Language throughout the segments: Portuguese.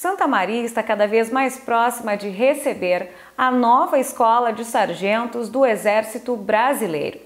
Santa Maria está cada vez mais próxima de receber a nova Escola de Sargentos do Exército Brasileiro.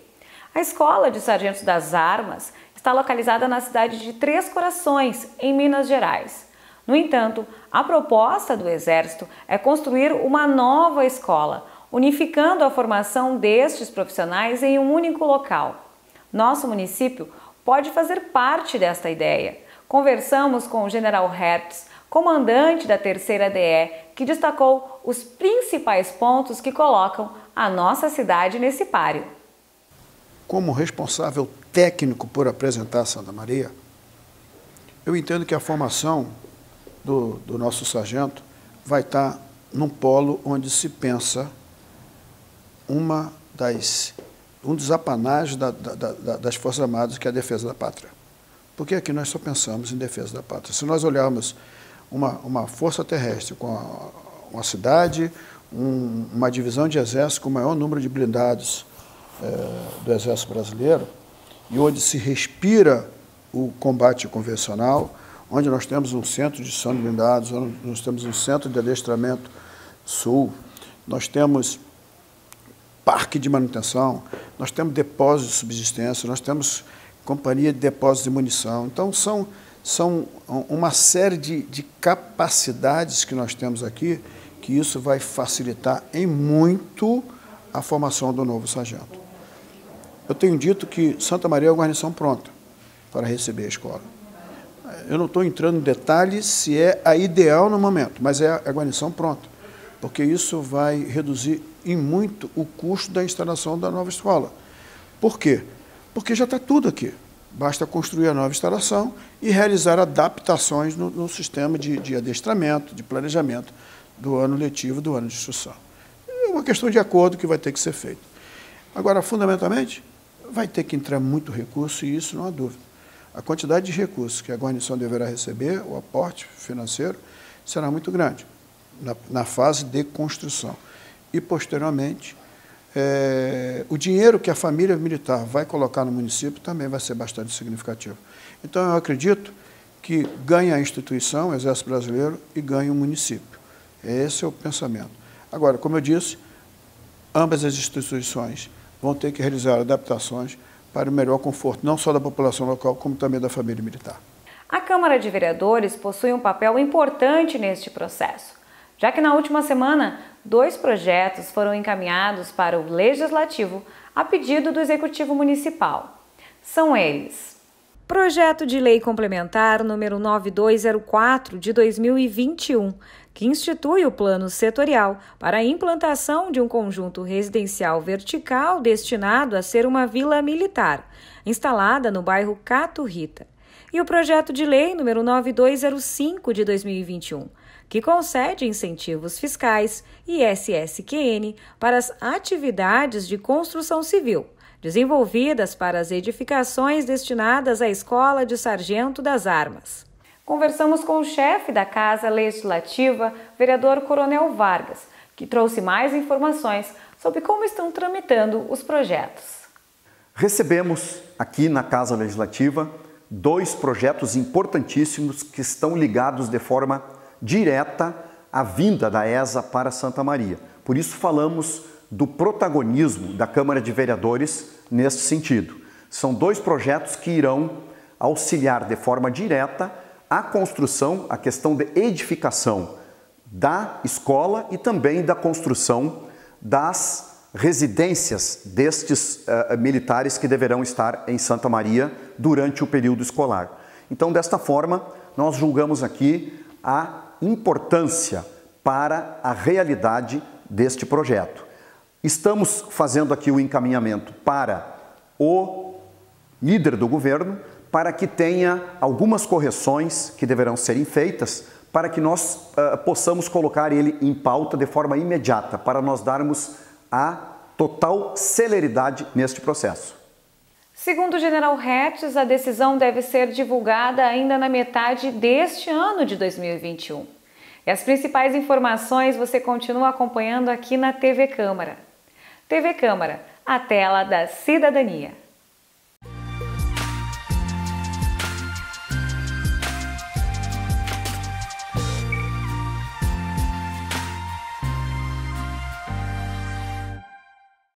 A Escola de Sargentos das Armas está localizada na cidade de Três Corações, em Minas Gerais. No entanto, a proposta do Exército é construir uma nova escola, unificando a formação destes profissionais em um único local. Nosso município pode fazer parte desta ideia. Conversamos com o General Hertz, comandante da terceira DE, que destacou os principais pontos que colocam a nossa cidade nesse páreo. Como responsável técnico por apresentar Santa Maria, eu entendo que a formação do, do nosso sargento vai estar num polo onde se pensa uma das, um dos apanágios da, da, da, das Forças Armadas, que é a defesa da pátria. Porque aqui nós só pensamos em defesa da pátria. Se nós olharmos uma, uma força terrestre com a, uma cidade, um, uma divisão de exército com o maior número de blindados é, do exército brasileiro, e onde se respira o combate convencional, onde nós temos um centro de de blindados, onde nós temos um centro de adestramento sul, nós temos parque de manutenção, nós temos depósitos de subsistência, nós temos companhia de depósitos de munição. Então, são, são uma série de, de capacidades que nós temos aqui, que isso vai facilitar em muito a formação do novo sargento. Eu tenho dito que Santa Maria é uma guarnição pronta para receber a escola. Eu não estou entrando em detalhes se é a ideal no momento, mas é a guarnição pronta, porque isso vai reduzir em muito o custo da instalação da nova escola. Por quê? Porque já está tudo aqui. Basta construir a nova instalação e realizar adaptações no, no sistema de, de, adestramento, de planejamento do ano letivo, do ano de instrução. É uma questão de acordo que vai ter que ser feito. Agora, fundamentalmente, vai ter que entrar muito recurso e isso não há dúvida. A quantidade de recursos que a guarnição deverá receber, o aporte financeiro, será muito grande na, na fase de construção. E, posteriormente, é, o dinheiro que a família militar vai colocar no município também vai ser bastante significativo. Então, eu acredito que ganha a instituição, o Exército Brasileiro, e ganha o município. Esse é o pensamento. Agora, como eu disse, ambas as instituições vão ter que realizar adaptações para o melhor conforto, não só da população local, como também da família militar. A Câmara de Vereadores possui um papel importante neste processo, já que na última semana dois projetos foram encaminhados para o Legislativo a pedido do Executivo Municipal. São eles: Projeto de Lei Complementar número 9204 de 2021, que institui o plano setorial para a implantação de um conjunto residencial vertical destinado a ser uma vila militar, instalada no bairro Cato Rita. E o projeto de lei número 9205 de 2021, que concede incentivos fiscais e SSQN para as atividades de construção civil, desenvolvidas para as edificações destinadas à Escola de Sargento das Armas. Conversamos com o chefe da Casa Legislativa, vereador Coronel Vargas, que trouxe mais informações sobre como estão tramitando os projetos. Recebemos aqui na Casa Legislativa dois projetos importantíssimos que estão ligados de forma direta a vinda da ESA para Santa Maria. Por isso falamos do protagonismo da Câmara de Vereadores neste sentido. São dois projetos que irão auxiliar de forma direta a construção, a questão de edificação da escola e também da construção das residências destes uh, militares que deverão estar em Santa Maria durante o período escolar. Então, desta forma, nós julgamos aqui a importância para a realidade deste projeto. Estamos fazendo aqui o encaminhamento para o líder do governo para que tenha algumas correções que deverão serem feitas para que nós uh, possamos colocar ele em pauta de forma imediata, para nós darmos a total celeridade neste processo. Segundo o general Hertz, a decisão deve ser divulgada ainda na metade deste ano de 2021. E as principais informações você continua acompanhando aqui na TV Câmara. TV Câmara, a tela da cidadania.